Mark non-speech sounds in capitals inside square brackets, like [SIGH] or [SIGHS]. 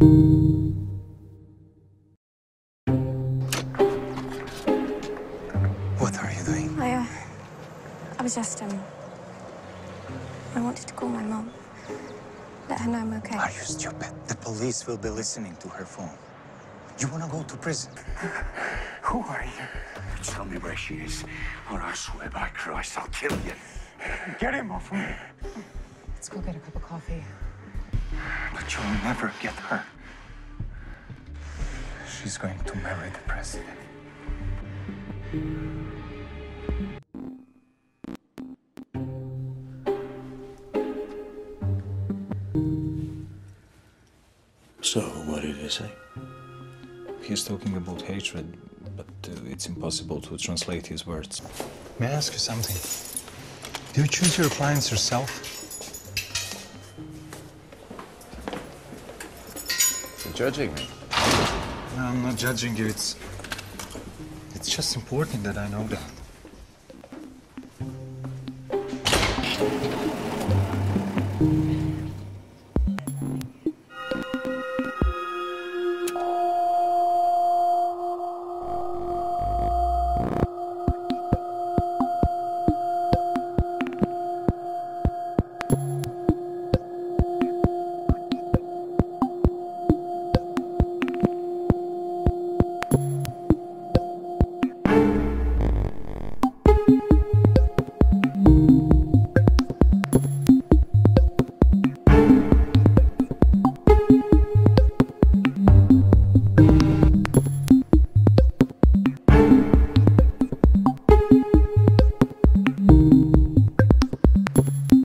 What are you doing? I, uh, I was just, um, I wanted to call my mom. Let her know I'm okay. Are you stupid? The police will be listening to her phone. You want to go to prison? [SIGHS] Who are you? Tell me where she is, or I swear by Christ I'll kill you. Get him off me. Let's go get a cup of coffee. But you'll never get her. She's going to marry the president. So, what did he say? He's talking about hatred, but uh, it's impossible to translate his words. May I ask you something? Do you choose your clients yourself? Judging me. No, I'm not judging you. It's. It's just important that I know that.